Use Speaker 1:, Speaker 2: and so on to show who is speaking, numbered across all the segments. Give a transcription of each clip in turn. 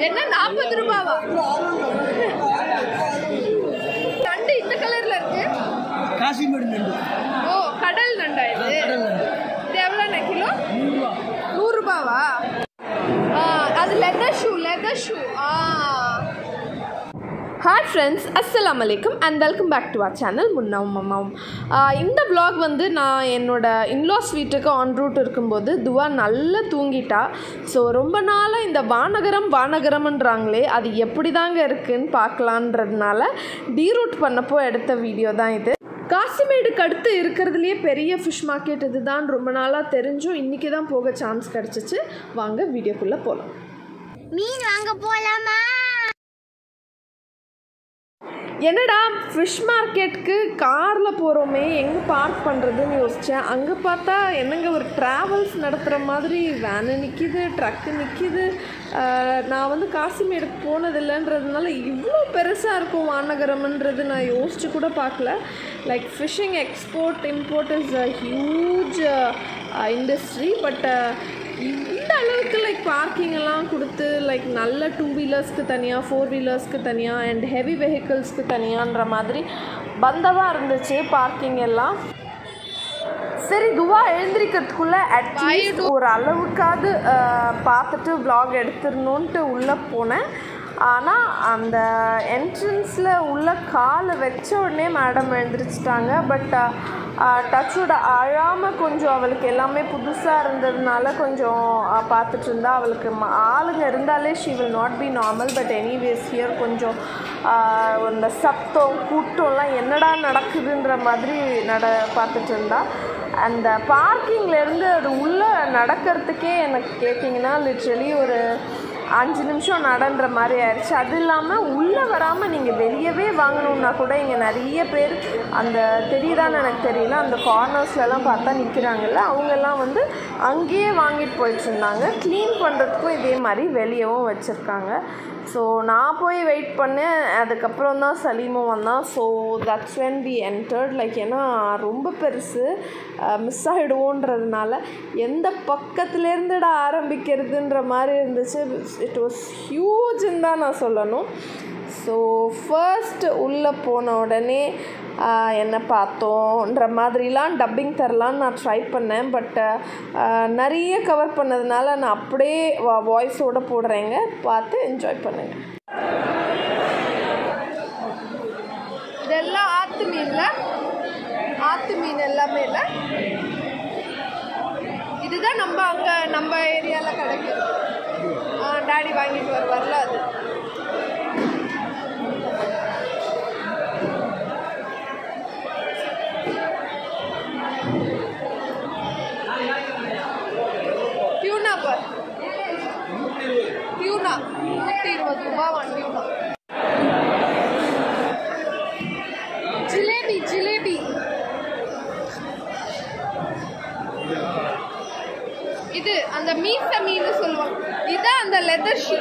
Speaker 1: என்ன நாற்பது ரூபாவா? நண்டு இந்த கலர்ல இருக்கு?
Speaker 2: காசிமேடு நண்டு
Speaker 1: ஓ கடல் நண்டா இது? இது எவ்வளோண்ணே கிலோ? நூறுரூபாவா? அது லெதர் ஷூ லெதர் ஷூ ஆ. ஹாய் ஃப்ரெண்ட்ஸ் அஸ்லாம் அலைக்கும் and welcome back to our channel முன்னாவும் அம்மாவும் இந்த ப்ளாக் வந்து நான் என்னோடய இன்லாஸ் வீட்டுக்கு ஆன் ரூட் இருக்கும்போது துவா நல்லா தூங்கிட்டா. ஸோ ரொம்ப நாளாக இந்த வானகரம் வானகரம்ன்றாங்களே அது எப்படி தாங்க இருக்குதுன்னு பார்க்கலான்றதுனால டீரூட் பண்ணப்போ எடுத்த வீடியோ தான் இது. காசிமேடுக்கு அடுத்து இருக்கிறதுலையே பெரிய ஃபிஷ் மார்க்கெட் இதுதான் ரொம்ப நாளாக தெரிஞ்சும். இன்றைக்கி தான் போக சான்ஸ் கிடச்சிச்சு. வாங்க வீடியோக்குள்ளே போகலாம்
Speaker 3: மீன் வாங்க போகலாமா
Speaker 1: என்னடா ஃபிஷ் மார்க்கெட்டுக்கு காரில் போகிறோமே எங்கே பார்க் பண்ணுறதுன்னு யோசித்தேன் அங்கே பார்த்தா என்னங்க ஒரு ட்ராவல்ஸ் நடத்துகிற மாதிரி வேனு நிற்கிது ட்ரக்கு நிற்கிது நான் வந்து காசிமேடுக்கு போனதில்லைன்றதுனால இவ்வளோ பெருசாக இருக்கும் வானகரம்ன்றது நான் யோசிச்சு கூட பார்க்கல. Like fishing export import is a huge industry but அளவுக்கு லைக் பார்க்கிங் எல்லாம் கொடுத்து லைக் நல்ல டூ வீலர்ஸ்க்கு தனியாக ஃபோர் வீலர்ஸ்க்கு தனியாக அண்ட் ஹெவி வெஹிக்கிள்ஸ்க்கு தனியான்ற மாதிரி பந்தமாக இருந்துச்சு பார்க்கிங் எல்லாம். சரி துவா எழுந்திரிக்கிறதுக்குள்ளே அட்லீஸ்ட் ஒரு அளவுக்காவது பார்த்துட்டு vlog எடுத்துடணுன்ட்டு உள்ளே போனேன். ஆனால் அந்த என்ட்ரன்ஸில் உள்ள காலை வச்ச உடனே மேடம் எழுந்திரிச்சிட்டாங்க. பட் டச்சோட அழாமல் கொஞ்சம் அவளுக்கு எல்லாமே புதுசாக இருந்ததுனால கொஞ்சம் பார்த்துட்டு இருந்தா. அவளுக்கு ஆளுங்க இருந்தாலே she will not be normal but anyways here கொஞ்சம் அந்த இந்த சத்தம் கூட்டம்லாம் என்னடா நடக்குதுன்ற மாதிரி நட பார்த்துட்டு இருந்தா. அந்த பார்க்கிங்லேருந்து அது உள்ளே நடக்கிறதுக்கே எனக்கு கேட்டிங்கன்னா லிட்ரலி ஒரு அஞ்சு நிமிஷம் நடன்ற மாதிரி ஆயிடுச்சு அது இல்லாமல் உள்ளே வராமல் நீங்கள் வெளியவே வாங்கணுன்னா கூட இங்கே நிறைய பேர் அந்த தெரியுதான்னு எனக்கு தெரியல அந்த கார்னர்ஸ்லலாம் பார்த்தா நிற்கிறாங்கல்ல அவங்கெல்லாம் வந்து அங்கேயே வாங்கிட்டு போயிட்டு இருந்தாங்க. க்ளீன் பண்ணுறதுக்கும் இதே மாதிரி வெளியவும் வச்சுருக்காங்க. ஸோ நான் போய் வெயிட் பண்ணேன். அதுக்கப்புறம் தான் சலீமும் வந்தான். So that's when we entered like ஏன்னா ரொம்ப பெருசு. மிஸ் ஆகிடுவோன்றதுனால எந்த பக்கத்துலேருந்துடா ஆரம்பிக்கிறதுன்ற மாதிரி இருந்துச்சு. இட் வாஸ் ஹியூஜ்ன்னு தான் நான் சொல்லணும். ஸோ ஃபர்ஸ்ட் உள்ளே போன உடனே என்ன பார்த்தோன்ற மாதிரிலாம் டப்பிங் தரலான்னு நான் ட்ரை பண்ணேன். பட் நிறைய கவர் பண்ணதுனால நான் அப்படியே வாய்ஸோடு போடுறேங்க. பார்த்து என்ஜாய் பண்ணுங்கள் இதெல்லாம் ஆற்று மீனில்? ஆற்று மீன் எல்லாமே இல்லை? இதுதான் நம்ம அங்கே நம்ம ஏரியாவில் கிடைக்கும் ஆ டாடி வாங்கிட்டு வருவார்ல அது டியூனா பார் டியூனா நூற்றி இருபது ரூபா ஒன் டியூனா ஜிலேபி ஜிலேபி இது அந்த மீச மீன் சொல்லுவாங்க இதான் அந்த லெதர் ஷூ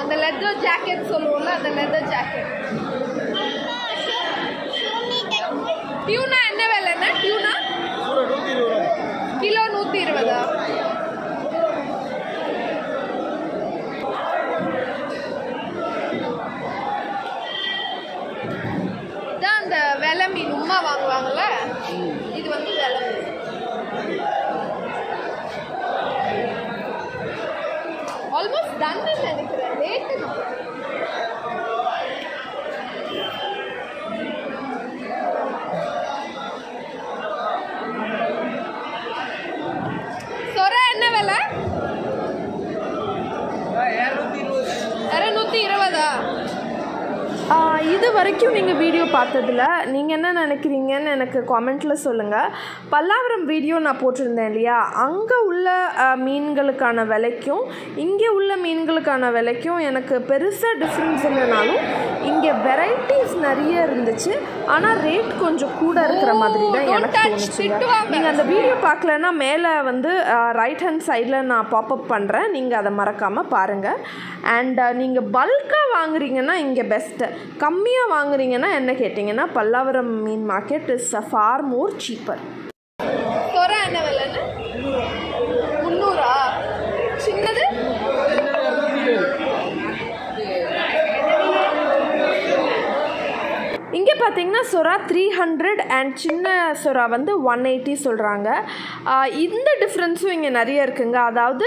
Speaker 1: அந்த லெதர் ஜாக்கெட் சொல்லுவோம்ல அந்த லெதர் ஜாக்கெட் டியூனா என்ன விலைன்னா டியூனா கிலோ நூற்றி இருபதா இதான் அந்த வெலை மீன் உமா வாங்குவாங்கல்ல இது வந்து வெலை மீன் ஆல்மோஸ்ட் டன்னு நினைக்கிறேன் லேட்டு சொர என்ன விலை இரநூத்தி இருபதா இது வரைக்கும் நீங்கள் வீடியோ பார்த்ததில் நீங்கள் என்ன நினைக்கிறீங்கன்னு எனக்கு காமெண்ட்டில் சொல்லுங்கள் பல்லாவரம் வீடியோ நான் போட்டிருந்தேன் இல்லையா? அங்கே உள்ள மீன்களுக்கான விலைக்கும் இங்கே உள்ள மீன்களுக்கான விலைக்கும் எனக்கு பெருசாக டிஃப்ரென்ஸ் இல்லைனாலும் இங்கே வெரைட்டிஸ் நிறைய இருந்துச்சு. ஆனால் ரேட் கொஞ்சம் கூட இருக்கிற மாதிரி தான் எனக்கு தோணுச்சுங்க. நீங்கள் அந்த வீடியோ பார்க்கலன்னா மேலே வந்து ரைட் ஹேண்ட் சைடில் நான் பாப்அப் பண்ணுறேன் நீங்கள் அதை மறக்காமல் பாருங்கள் அண்ட் நீங்கள் பல்காக வாங்குறீங்கன்னா இங்கே பெஸ்ட்டு கம்மியாக வாங்குறீங்கன்னா என்ன கேட்டிங்கன்னா பல்லாவரம் மீன் market is far more cheaper என்ன விலைன்னு? சின்ன சுறா த்ரீ ஹண்ட்ரட் அண்ட் சின்ன சுறா வந்து ஒன் எயிட்டி சொல்கிறாங்க இந்த டிஃப்ரென்ஸும் இங்கே நிறைய இருக்குங்க. அதாவது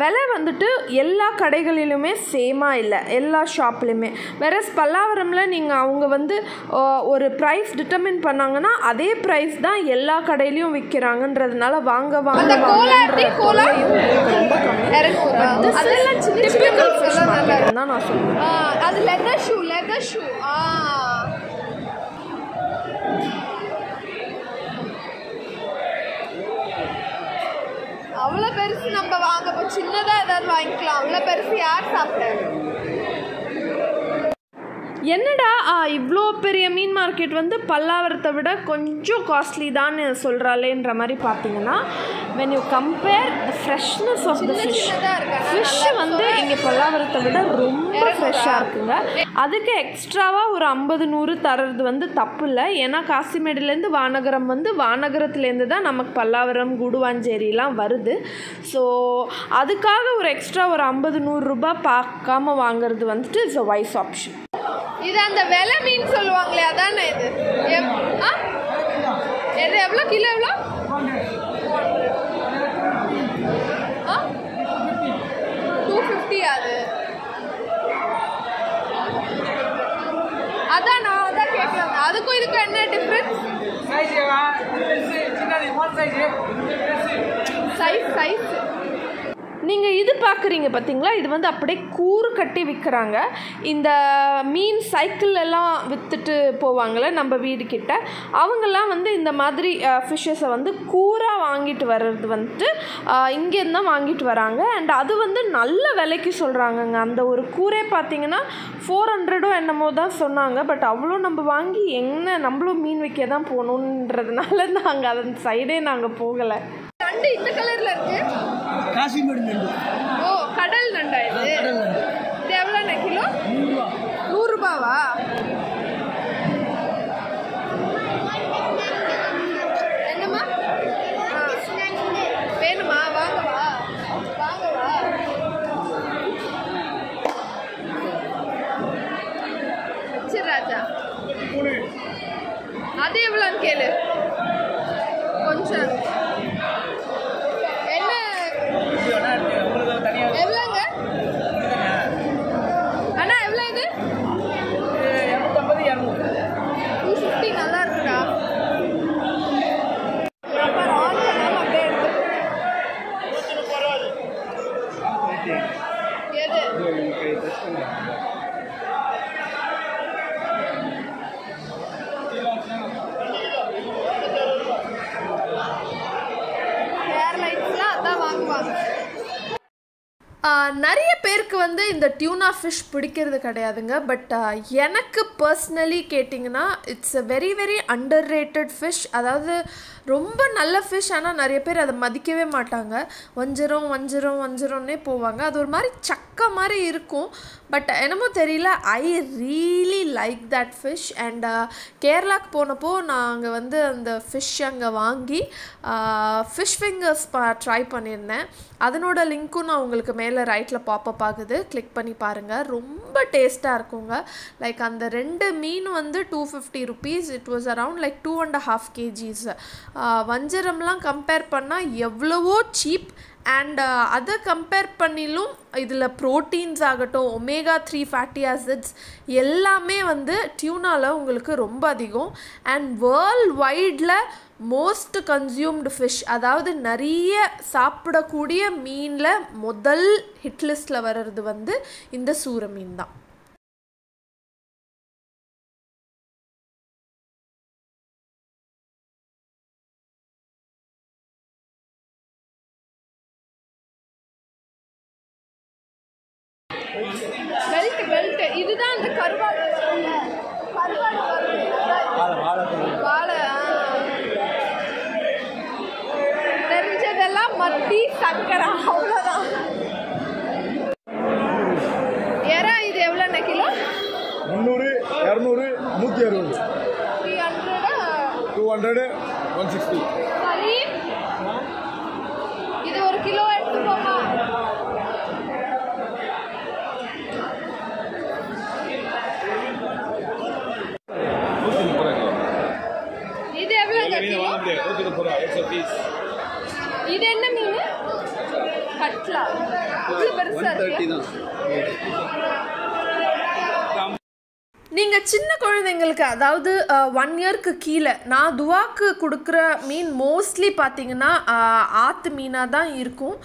Speaker 1: விலை வந்துட்டு எல்லா கடைகளிலுமே சேமாக இல்லை. எல்லா ஷாப்லேயுமே வேற பல்லாவரமில் நீங்கள் அவங்க வந்து ஒரு ப்ரைஸ் டிட்டர்மின் பண்ணாங்கன்னா அதே ப்ரைஸ் தான் எல்லா கடையிலையும் விற்கிறாங்கன்றதுனால வாங்க வாங்க தான் நான் சொல்லுவேன்.
Speaker 4: அது லெதர் ஷூ லெதர் ஷூ ஆ அவ்வளோ பெருசு நம்ம வாங்க போ சின்னதாக ஏதாவது வாங்கிக்கலாம். அவ்வளோ பெருசு யார் சாப்பிட்டேன்
Speaker 1: என்னடா இவ்வளோ பெரிய மீன் மார்க்கெட் வந்து பல்லாவரத்தை விட கொஞ்சம் காஸ்ட்லி தான் சொல்கிறாளேன்ற மாதிரி பார்த்தீங்கன்னா when you compare the
Speaker 4: freshness of the
Speaker 1: fish
Speaker 4: fish
Speaker 1: வந்து இங்கே பல்லாவரத்தை விட ரொம்ப ஃப்ரெஷ்ஷாக இருக்குங்க. அதுக்கு எக்ஸ்ட்ராவாக ஒரு ஐம்பது நூறு தர்றது வந்து தப்பு இல்லை ஏன்னா காசிமேடுலேருந்து வானகரம் வந்து வானகரத்துலேருந்து தான் நமக்கு பல்லாவரம் குடுவாஞ்சேரிலாம் வருது. ஸோ அதுக்காக ஒரு எக்ஸ்ட்ரா ஒரு ஐம்பது நூறுரூபா பார்க்காம வாங்குறது வந்துட்டு இட்ஸ் அ வைஸ் ஆப்ஷன்
Speaker 4: இது அந்த விலை மீன் சொல்லுவாங்களே அதானே இது? எது எவ்வளோ? கிலோ எவ்வளோ ஆ டூ ஃபிஃப்டி அது அதான் நான் அதான் கேட்குறேன் அதுக்கும் இதுக்கும் என்ன டிஃப்ரென்ஸ் சைஸ் சைஸ்
Speaker 1: நீங்கள் இது பார்க்குறீங்க பார்த்தீங்களா இது வந்து அப்படியே கூறு கட்டி விற்கிறாங்க இந்த மீன் சைக்கிள் எல்லாம் விற்றுட்டு போவாங்கள்ல நம்ம வீடு கிட்ட. அவங்கெல்லாம் வந்து இந்த மாதிரி ஃபிஷ்ஷஸை வந்து கூறாக வாங்கிட்டு வர்றது வந்துட்டு இங்கேருந்து தான் வாங்கிட்டு வராங்க. அண்ட் அது வந்து நல்ல விலைக்கு சொல்கிறாங்கங்க அந்த ஒரு கூரே பார்த்தீங்கன்னா ஃபோர் ஹண்ட்ரடோ என்னமோ தான் சொன்னாங்க. பட் அவ்வளோ நம்ம வாங்கி என்ன நம்மளும் மீன் விற்க தான் போகணுன்றதுனால நாங்கள் அந்த சைடே நாங்கள் போகலை.
Speaker 4: நண்டு இந்த கலர்ல இருக்கு?
Speaker 2: காசிமேடு நண்டு.
Speaker 4: ஓ கடல் நண்டா இது?
Speaker 2: கடல் நண்டு.
Speaker 4: இது எவ்வளோண்ணே கிலோ?
Speaker 2: நூறுரூவா.
Speaker 4: நூறுரூபாவா என்னம்மா ஆ. வேணுமா வாங்கவா வாங்கவா சரி ராஜா அது எவ்வளோன்னு கேளு கொஞ்சம் என்ன எவ்வளோங்க அண்ணா எவ்வளோ இது
Speaker 2: இரநூத்தம்பது இரநூறு
Speaker 4: டூ ஃபிஃப்டி நல்லா இருக்குடா அப்புறம் ஆன் பண்ணாம அப்படியே எடுத்து எது ஏர்லைன்ஸ்லாம் அதான் வாங்குவாங்க
Speaker 1: நிறைய பேருக்கு வந்து இந்த டியூனா ஃபிஷ் பிடிக்கிறது கிடையாதுங்க. பட் எனக்கு பர்சனலி கேட்டிங்கன்னா it's a very very underrated fish அதாவது ரொம்ப நல்ல ஃபிஷ் ஆனால் நிறைய பேர் அதை மதிக்கவே மாட்டாங்க. வஞ்சிரம் வஞ்சிரம் வஞ்சிரம்னே போவாங்க. அது ஒரு மாதிரி சக்க மாதிரி இருக்கும். பட் என்னமோ தெரியல I really like that fish and கேரளாவுக்கு போனப்போ நாங்கள் வந்து அந்த ஃபிஷ் அங்கே வாங்கி ஃபிஷ் ஃபிங்கர்ஸ் ட்ரை பண்ணியிருந்தேன். அதனோட லிங்க்கும் நான் உங்களுக்கு மேலே ரைட்டில் பாப்பப் ஆகுது. கிளிக் பண்ணி பாருங்கள் ரொம்ப டேஸ்ட்டாக இருக்குங்க. லைக் அந்த ரெண்டு மீன் வந்து two fifty rupees it was around like two and half KGs வஞ்சரம்லாம் compare பண்ணால் எவ்வளவோ சீப் அண்ட் uh, அதை கம்பேர் பண்ணிலும் இதில் ப்ரோட்டீன்ஸ் ஆகட்டும் ஒமேகா த்ரீ ஃபேட்டி ஆசிட்ஸ் எல்லாமே வந்து டியூனாவில் உங்களுக்கு ரொம்ப அதிகம். அண்ட் வேர்ல்ட் வைடில் மோஸ்ட் கன்சியூம்டு ஃபிஷ் அதாவது நிறைய சாப்பிடக்கூடிய மீனில் முதல் ஹிட்லிஸ்ட்டில் வர்றது வந்து இந்த சூர மீன் தான்.
Speaker 5: இரநூறு நூற்றி அறுபது. டூ ஹண்ட்ரடு ஒன் சிக்ஸ்டி
Speaker 4: இது ஒரு கிலோ எடுத்துக்கோமா?
Speaker 5: இது எவ்வளோங்க
Speaker 4: இது என்ன மீன்? கட்லா. இவ்வளோ பெருசாக இருக்கு.
Speaker 1: நீங்கள் சின்ன குழந்தைங்களுக்கு அதாவது ஒன் இயர்க்கு கீழே நான் துவாக்கு கொடுக்குற மீன் மோஸ்ட்லி பார்த்தீங்கன்னா ஆற்று மீனாக தான் இருக்கும்.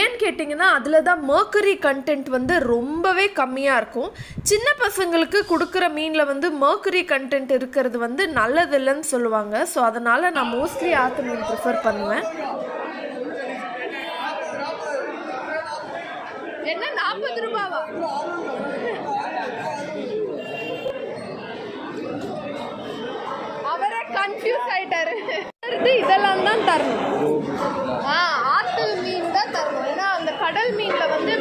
Speaker 1: ஏன்னு கேட்டிங்கன்னா அதில் தான் மர்க்கரி கண்டென்ட் வந்து ரொம்பவே கம்மியாக இருக்கும். சின்ன பசங்களுக்கு கொடுக்குற மீனில் வந்து மர்க்கரி கண்டென்ட் இருக்கிறது வந்து நல்லதில்லைன்னு சொல்லுவாங்க. ஸோ அதனால் நான் மோஸ்ட்லி ஆற்று மீன் ப்ரிஃபர் பண்ணுவேன்.
Speaker 4: என்ன நாற்பது ரூபாவா அவரே கன்ஃபியூஸ் ஆயிட்டாரு இது இதெல்லாம் தான் தரணும் ஆ ஆத்து மீன் தான் தரணும் ஏன்னா அந்த கடல் மீன்ல வந்து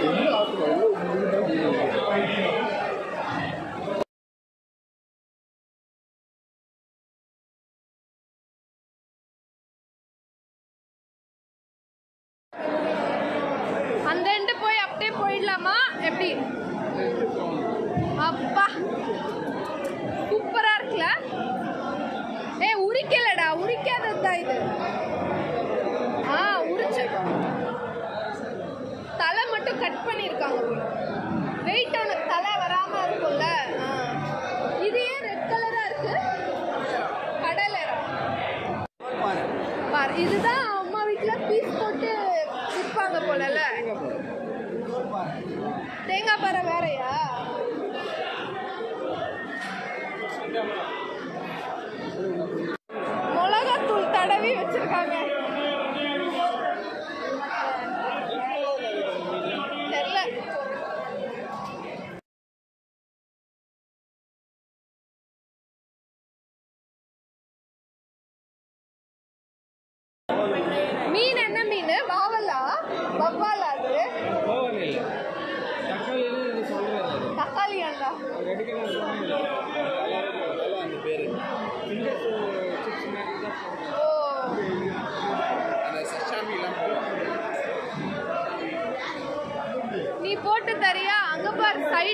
Speaker 4: அந்த எண்டு போய் அப்படியே போயிடலாமா எப்படி அப்பா. சூப்பரா இருக்குல்ல? ஏ உரிக்கலடா. உரிக்காததா இது. ஆ உரிச்சு. தலை மட்டும் கட் பண்ணியிருக்காங்க வெயிட் ஆன தலை வராம இருக்கும்ல? ஆ. இது ஏன் ரெட் கலரா இருக்கு? கடலை பார் இதுதான் camera.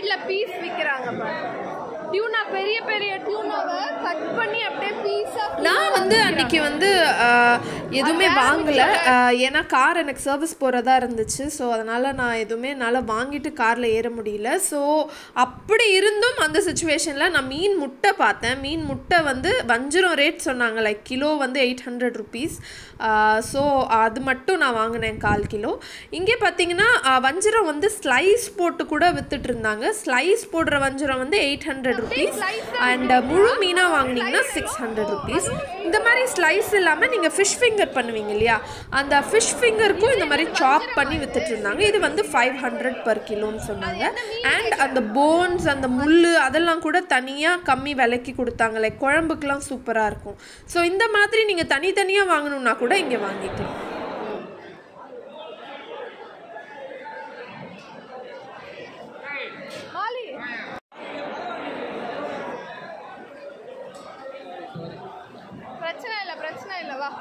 Speaker 4: பாரு சைடுல பீஸ் விக்கிறாங்க டியூனா பெரிய பெரிய டியூனாவை கட் பண்ணி அப்படியே பீஸா
Speaker 1: நான் வந்து அன்னைக்கு வந்து எதுவுமே வாங்கலை. ஏன்னா கார் எனக்கு சர்வீஸ் போகிறதா இருந்துச்சு. ஸோ அதனால் நான் எதுவுமே என்னால் வாங்கிட்டு காரில் ஏற முடியல. ஸோ அப்படி இருந்தும் அந்த சுச்சுவேஷனில் நான் மீன் முட்டை பார்த்தேன். மீன் முட்டை வந்து வஞ்சிரம் ரேட் சொன்னாங்க. லைக் கிலோ வந்து எயிட் ஹண்ட்ரட் ருபீஸ் ஸோ அது மட்டும் நான் வாங்கினேன் கால் கிலோ. இங்கே பார்த்தீங்கன்னா வஞ்சிரம் வந்து ஸ்லைஸ் போட்டு கூட வித்துட்டு இருந்தாங்க. ஸ்லைஸ் போடுற வஞ்சிரம் வந்து எயிட் ஹண்ட்ரட் ருபீஸ் அண்ட் முழு மீனாக வாங்கினீங்கன்னா சிக்ஸ் ஹண்ட்ரட் ருபீஸ் இந்த மாதிரி ஸ்லைஸ் இல்லாமல் நீங்கள் ஃபிஷ் ஃபிங்கர் பண்ணுவீங்க இல்லையா? அந்த ஃபிஷ் ஃபிங்கருக்கும் இந்த மாதிரி சாப் பண்ணி வித்துட்டு இருந்தாங்க இது வந்து ஃபைவ் ஹண்ட்ரட் பர் கிலோன்னு சொன்னாங்க. அண்ட் அந்த போன்ஸ் அந்த முள் அதெல்லாம் கூட தனியாக கம்மி விலைக்கு கொடுத்தாங்க லைக் குழம்புக்கெலாம் சூப்பராக இருக்கும். ஸோ இந்த மாதிரி நீங்கள் தனித்தனியாக வாங்கணுன்னா கூட இங்கே வாங்கிக்கலாம்
Speaker 4: மாலி பிரச்சனை இல்லை பிரச்சனை இல்லை வா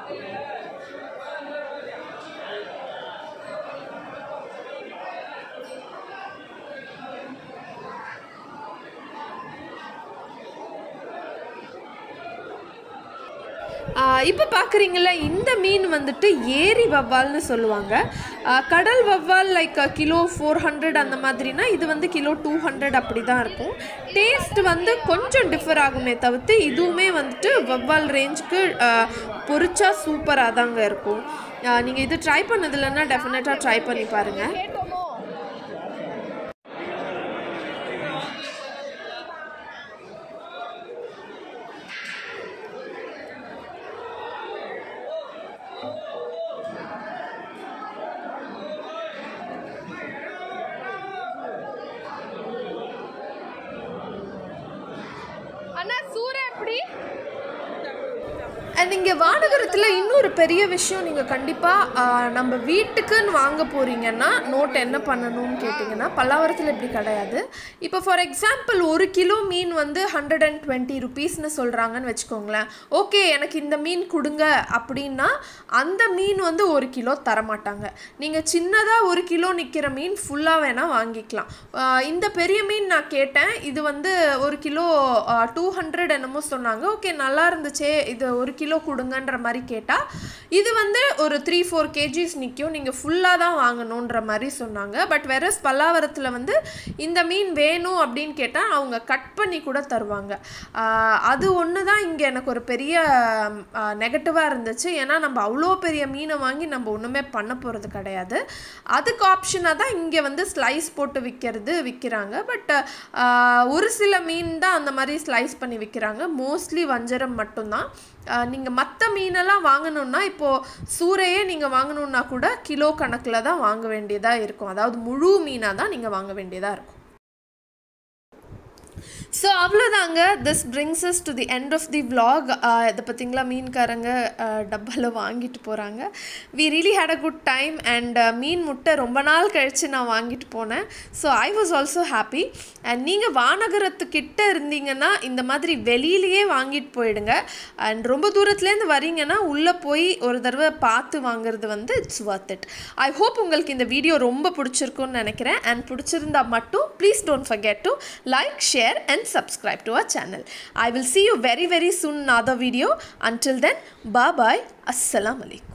Speaker 1: இப்போ பார்க்குறீங்கள இந்த மீன் வந்துட்டு ஏரி வவ்வால்னு சொல்லுவாங்க. கடல் வவ்வால் லைக் கிலோ ஃபோர் ஹண்ட்ரட் அந்த மாதிரினா இது வந்து கிலோ டூ ஹண்ட்ரட் அப்படி தான் இருக்கும். டேஸ்ட் வந்து கொஞ்சம் டிஃபர் ஆகுமே தவிர்த்து இதுவுமே வந்துட்டு வவ்வால் ரேஞ்சுக்கு பொறிச்சா சூப்பராக தாங்க இருக்கும். நீங்கள் இது ட்ரை பண்ணதில்லைன்னா டெஃபினட்டாக ட்ரை பண்ணி பாருங்கள்
Speaker 4: கேட்டோமோ அண்ணா சூரை எப்படி
Speaker 1: நீங்கள் இங்கே வானகரத்தில் இன்னொரு பெரிய விஷயம் நீங்கள் கண்டிப்பாக நம்ம வீட்டுக்குன்னு வாங்க போகிறீங்கன்னா நோட் என்ன பண்ணணும்னு கேட்டிங்கன்னா பல்லாவரத்தில் இப்படி கிடையாது. இப்போ ஃபார் எக்ஸாம்பிள் ஒரு கிலோ மீன் வந்து ஹண்ட்ரட் அண்ட் டுவெண்ட்டி ருபீஸ்னு சொல்கிறாங்கன்னு வச்சுக்கோங்களேன். ஓகே எனக்கு இந்த மீன் கொடுங்க அப்படின்னா அந்த மீன் வந்து ஒரு கிலோ தரமாட்டாங்க. நீங்கள் சின்னதாக ஒரு கிலோ நிற்கிற மீன் ஃபுல்லாக வேணால் வாங்கிக்கலாம். இந்த பெரிய மீன் நான் கேட்டேன். இது வந்து ஒரு கிலோ டூ ஹண்ட்ரட் என்னமோ சொன்னாங்க. ஓகே நல்லா இருந்துச்சே இது ஒரு கிலோ கொடுங்கன்ற மாதிரி கேட்டால் இது வந்து ஒரு த்ரீ ஃபோர் கேஜிஸ் நிற்கும் நீங்கள் ஃபுல்லாக தான் வாங்கணுன்ற மாதிரி சொன்னாங்க. பட் வெரஸ் பல்லாவரத்தில் வந்து இந்த மீன் வேணும் அப்படின்னு கேட்டால் அவங்க கட் பண்ணி கூட தருவாங்க. அது ஒன்று தான் இங்கே எனக்கு ஒரு பெரிய நெகட்டிவாக இருந்துச்சு. ஏன்னா நம்ம அவ்வளோ பெரிய மீனை வாங்கி நம்ம ஒன்றுமே பண்ண போகிறது கிடையாது. அதுக்கு ஆப்ஷனாக தான் இங்கே வந்து ஸ்லைஸ் போட்டு விற்கிறது விற்கிறாங்க பட் ஒரு சில மீன் தான் அந்த மாதிரி ஸ்லைஸ் பண்ணி விற்கிறாங்க மோஸ்ட்லி வஞ்சரம் மட்டும்தான். நீங்கள் மற்ற மீனெல்லாம் வாங்கணுன்னா இப்போது சூறையே நீங்கள் வாங்கணுன்னா கூட கிலோ கணக்கில் தான் வாங்க வேண்டியதாக இருக்கும். அதாவது முழு மீனாக தான் நீங்கள் வாங்க வேண்டியதாக இருக்கும். ஸோ அவ்வளோதாங்க this brings us to the end of the vlog இதை பார்த்திங்களா? மீன்காரங்க uh, டப்பாவில் வாங்கிட்டு போகிறாங்க we really had a good time and மீன் முட்டை ரொம்ப நாள் கழித்து நான் வாங்கிட்டு போனேன். So I was also happy and நீங்கள் வானகரத்துக்கிட்ட இருந்தீங்கன்னா இந்த மாதிரி வெளியிலேயே வாங்கிட்டு போயிடுங்க. அண்ட் ரொம்ப தூரத்துலேருந்து வரீங்கன்னா உள்ளே போய் ஒரு தடவை பார்த்து வாங்குறது வந்து it's worth it I hope உங்களுக்கு இந்த வீடியோ ரொம்ப பிடிச்சிருக்கும்னு நினைக்கிறேன். அண்ட் பிடிச்சிருந்தா மட்டும் please don't forget to like share and and subscribe to our channel. I will see you very very soon in another video. Until then bye bye assalamu alaikum